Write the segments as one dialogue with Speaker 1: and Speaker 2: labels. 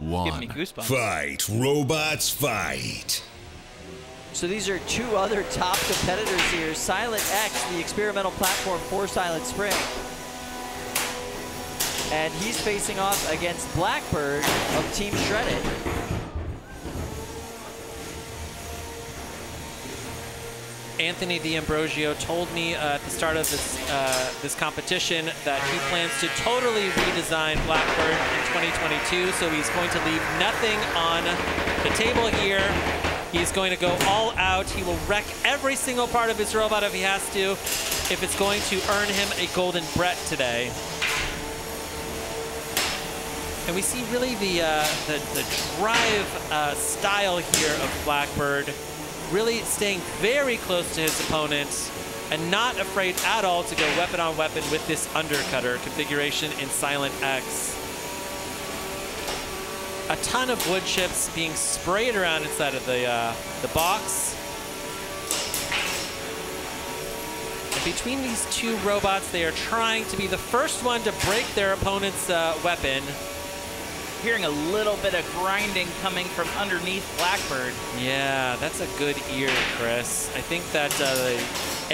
Speaker 1: one.
Speaker 2: me goosebumps.
Speaker 3: Fight, robots, fight.
Speaker 4: So these are two other top competitors here. Silent X, the experimental platform for Silent Spring. And he's facing off against Blackbird of Team Shredded.
Speaker 5: Anthony D'Ambrosio told me uh, at the start of this uh, this competition that he plans to totally redesign Blackbird in 2022. So he's going to leave nothing on the table here. He's going to go all out. He will wreck every single part of his robot if he has to, if it's going to earn him a golden Brett today. And we see really the uh, the, the drive uh, style here of Blackbird, really staying very close to his opponent and not afraid at all to go weapon on weapon with this undercutter configuration in Silent X. A ton of wood chips being sprayed around inside of the uh, the box. And between these two robots, they are trying to be the first one to break their opponent's uh, weapon.
Speaker 2: Hearing a little bit of grinding coming from underneath Blackbird.
Speaker 5: Yeah, that's a good ear, Chris. I think that uh, the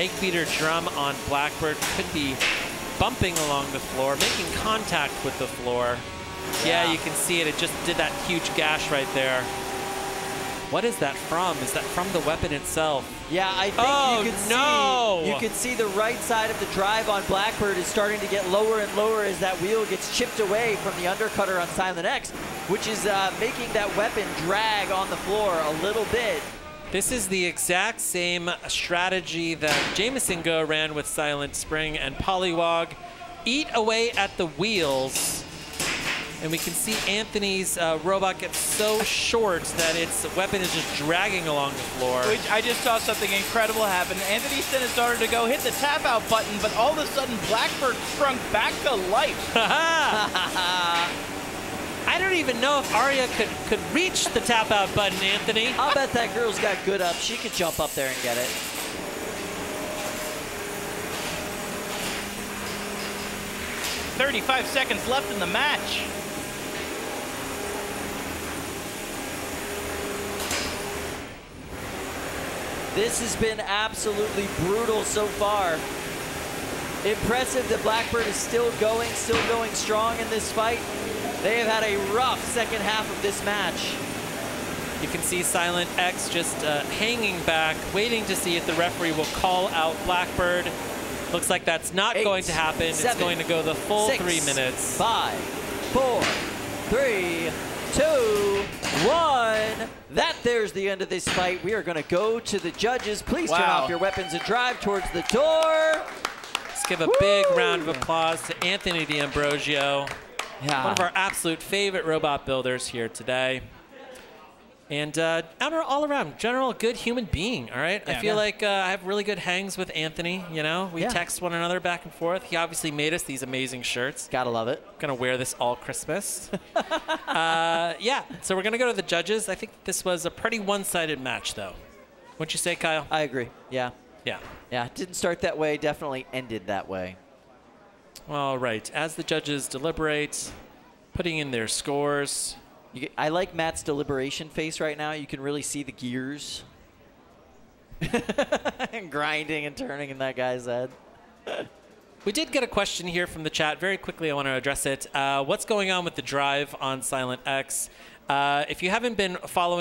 Speaker 5: egg beater drum on Blackbird could be bumping along the floor, making contact with the floor. Yeah.
Speaker 4: Yeah.
Speaker 5: you can see it. It just did that huge gash right there. What is that from? Is that from the weapon itself?
Speaker 4: Yeah, I think
Speaker 5: Oh,
Speaker 4: you could
Speaker 5: no!
Speaker 4: see you could see the right side of the drive on Blackbird is starting to get lower and lower as that wheel gets chipped away from the undercutter on Silent X, which is uh, making that weapon drag on the floor a little bit.
Speaker 5: This is the exact same strategy that Jameson Go ran with Silent Spring and Polywog. Eat away at the wheels. And we can see Anthony's uh, robot get so short that its weapon is just dragging along the floor.
Speaker 2: Which I just saw something incredible happen. Anthony Stennis started to go hit the tap out button, but all of a sudden Blackbird sprung back to life.
Speaker 5: I don't even know if Arya could, could reach the tap out button, Anthony.
Speaker 4: I'll bet that girl's got good up. She could jump up there and get it.
Speaker 2: Thirty-five seconds left in the match.
Speaker 4: This has been absolutely brutal so far. Impressive that Blackbird is still going, still going strong in this fight. They have had a rough second half of this match.
Speaker 5: You can see Silent X just uh, hanging back, waiting to see if the referee will call out Blackbird. Looks like that's not
Speaker 4: Eight,
Speaker 5: going to happen.
Speaker 4: seven,
Speaker 5: it's going to go the full
Speaker 4: Six,
Speaker 5: three minutes.
Speaker 4: Five, four, three, two, one. That there's the end of this fight. We are going to go to the judges. Please turn off your weapons and drive towards the door.
Speaker 5: Let's give a big round of applause to Anthony D'Ambrosio,
Speaker 4: Yeah.
Speaker 5: one of our absolute favorite robot builders here today. And uh, all around, general good human being. All right, I feel
Speaker 2: Yeah.
Speaker 5: like uh, I have really good hangs with Anthony. You know, we
Speaker 4: Yeah.
Speaker 5: text one another back and forth. He obviously made us these amazing shirts.
Speaker 4: Gotta love it.
Speaker 5: Gonna wear this all Christmas. uh, yeah, so we're gonna go to the judges. I think this was a pretty one-sided match, though. What'd you say, Kyle?
Speaker 4: I agree. Yeah.
Speaker 5: yeah.
Speaker 4: Yeah. Didn't start that way. Definitely ended that way.
Speaker 5: All right. As the judges deliberate, putting in their scores.
Speaker 4: I like Matt's deliberation face right now. You can really see the gears grinding and turning in that guy's head.
Speaker 5: We did get a question here from the chat. Very quickly, I want to address it. Uh, what's going on with the drive on Silent X? Uh, if you haven't been following